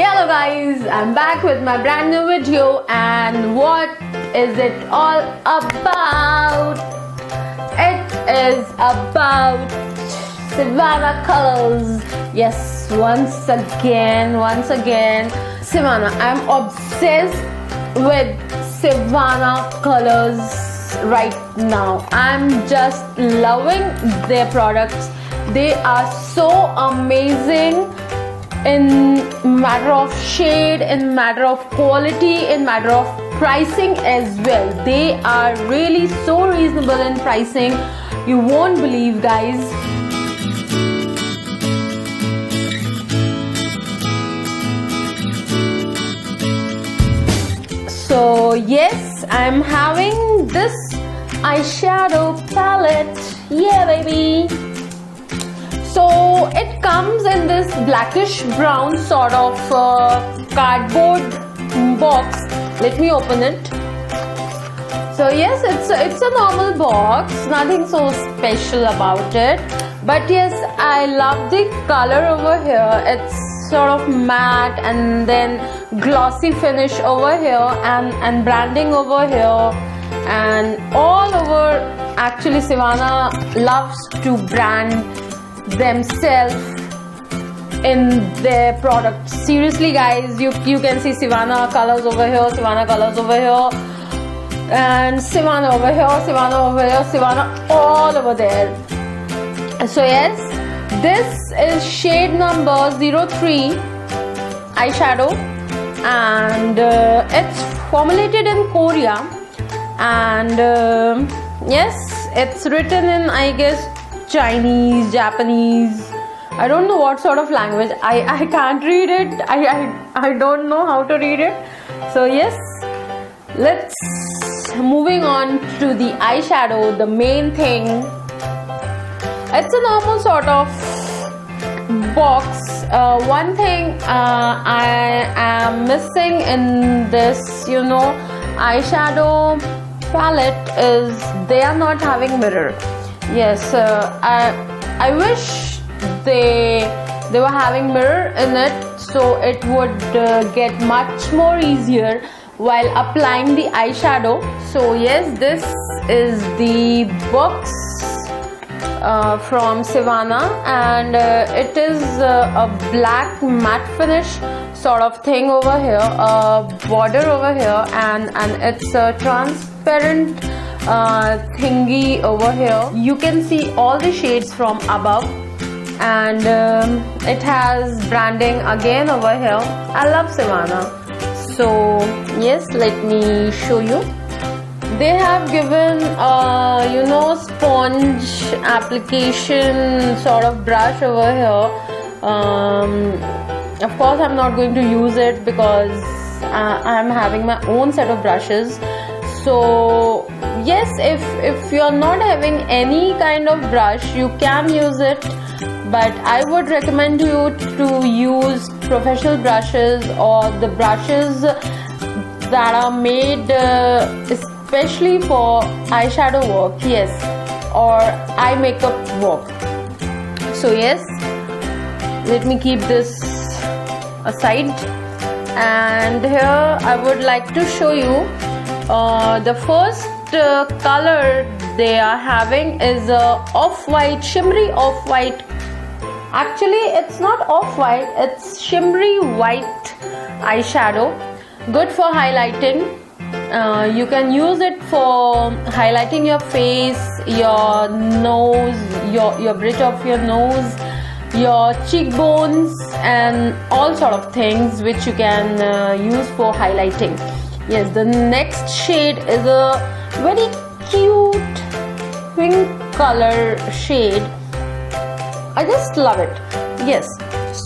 Hello guys, I'm back with my brand new video and what is it all about? It is about Sivanna colors. Yes, once again, once again, Sivanna. I'm obsessed with Sivanna colors right now. I'm just loving their products. They are so amazing in matter of shade in matter of quality in matter of pricing as well. They are really so reasonable in pricing. You won't believe guys. So yes i'm having this eyeshadow palette. Yeah baby so it comes in this blackish brown sort of uh, cardboard box. Let me open it. So yes it's it's a normal box. Nothing so special about it. But yes i love the color over here. It's sort of matte and then glossy finish over here and and branding over here. And all over actually Sivanna loves to brand themselves in their product. Seriously guys you you can see Sivanna colors over here Sivanna colors over here and Sivanna over here Sivanna over here Sivanna all over there. So yes this is shade number 03 eyeshadow and uh, it's formulated in Korea and uh, yes it's written in I guess Chinese, Japanese. I don't know what sort of language. I, I can't read it. I, I, I don't know how to read it. So yes, let's moving on to the eyeshadow, the main thing. It's a normal sort of box. Uh, one thing uh, I am missing in this, you know, eyeshadow palette is they are not having mirror yes uh, I I wish they they were having mirror in it so it would uh, get much more easier while applying the eyeshadow. So yes this is the box uh, from Sivanna and uh, it is uh, a black matte finish sort of thing over here a border over here and and it's a transparent uh, thingy over here. You can see all the shades from above. And um, it has branding again over here. I love Sivanna. So yes let me show you. They have given uh, you know sponge application sort of brush over here. Um, of course I'm not going to use it because uh, I'm having my own set of brushes so yes if if you're not having any kind of brush you can use it. But I would recommend you to use professional brushes or the brushes that are made uh, especially for eyeshadow work yes or eye makeup work. So yes let me keep this aside. And here I would like to show you uh, the first uh, color they are having is uh, off-white shimmery off-white. Actually it's not off-white it's shimmery white eyeshadow. Good for highlighting. Uh, you can use it for highlighting your face your nose your your bridge of your nose your cheekbones and all sort of things which you can uh, use for highlighting yes the next shade is a very cute pink color shade. I just love it. Yes.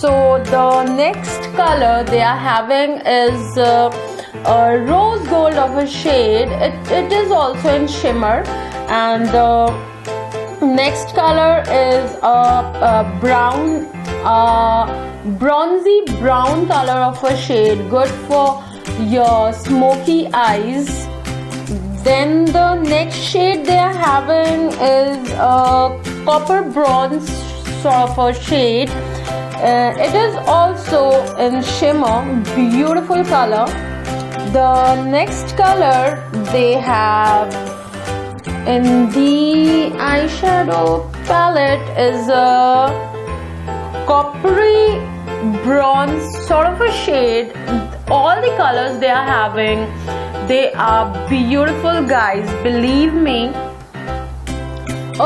So the next color they are having is uh, a rose gold of a shade. It, it is also in shimmer. And the next color is a, a brown bronzy brown color of a shade. Good for your smoky eyes then the next shade they are having is a copper bronze sort of a shade. Uh, it is also in shimmer beautiful color. The next color they have in the eyeshadow palette is a coppery bronze sort of a shade all the colors they are having they are beautiful guys. Believe me.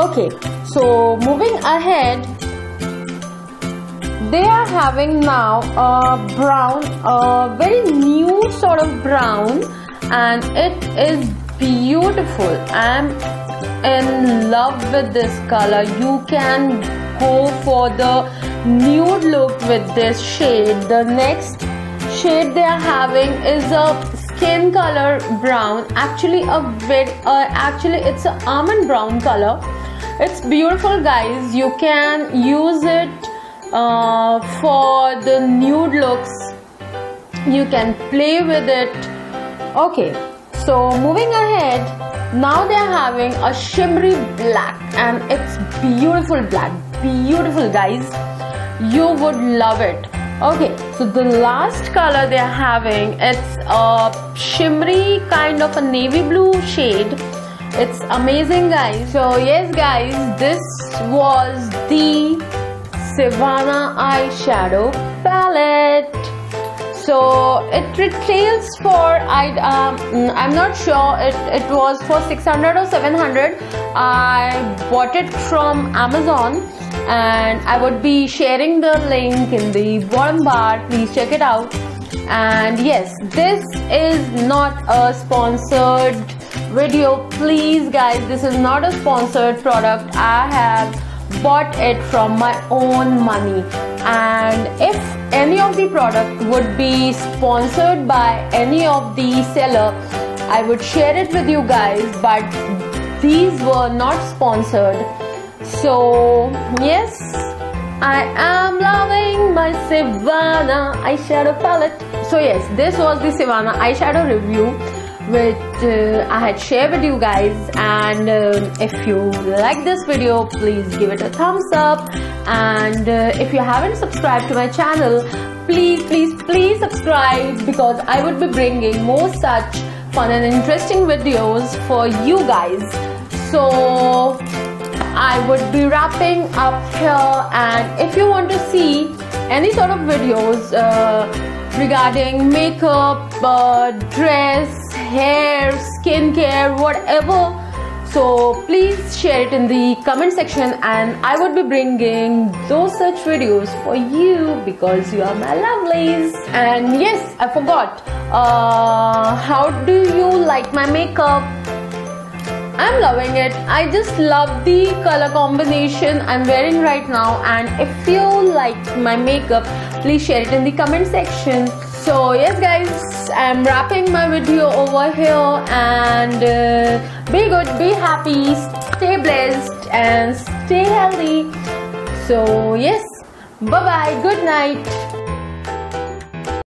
Okay so moving ahead they are having now a brown a very new sort of brown and it is beautiful. I'm in love with this color. You can go for the nude look with this shade. The next shade they are having is a skin color brown. Actually a very uh, actually it's an almond brown color. It's beautiful guys. You can use it uh, for the nude looks. You can play with it. Okay so moving ahead. Now they're having a shimmery black and it's beautiful black. Beautiful guys. You would love it okay so the last color they're having it's a shimmery kind of a navy blue shade it's amazing guys so yes guys this was the Sivanna eyeshadow palette. So it retails for I um, I'm not sure it it was for 600 or 700. I bought it from Amazon and I would be sharing the link in the bottom bar. Please check it out. And yes, this is not a sponsored video. Please guys, this is not a sponsored product. I have bought it from my own money and if any of the product would be sponsored by any of the seller I would share it with you guys but these were not sponsored so yes I am loving my Sivanna eyeshadow palette. So yes this was the Sivanna eyeshadow review which uh, I had shared with you guys. And uh, if you like this video please give it a thumbs up. And uh, if you haven't subscribed to my channel please please please subscribe because I would be bringing more such fun and interesting videos for you guys. So I would be wrapping up here and if you want to see any sort of videos uh, regarding makeup, uh, dress, hair, skincare, whatever. So please share it in the comment section and I would be bringing those such videos for you because you are my lovelies. And yes, I forgot. Uh, how do you like my makeup? I'm loving it. I just love the color combination I'm wearing right now. And if you like my makeup, please share it in the comment section. So yes guys i'm wrapping my video over here. And uh, be good be happy stay blessed and stay healthy. So yes. Bye bye good night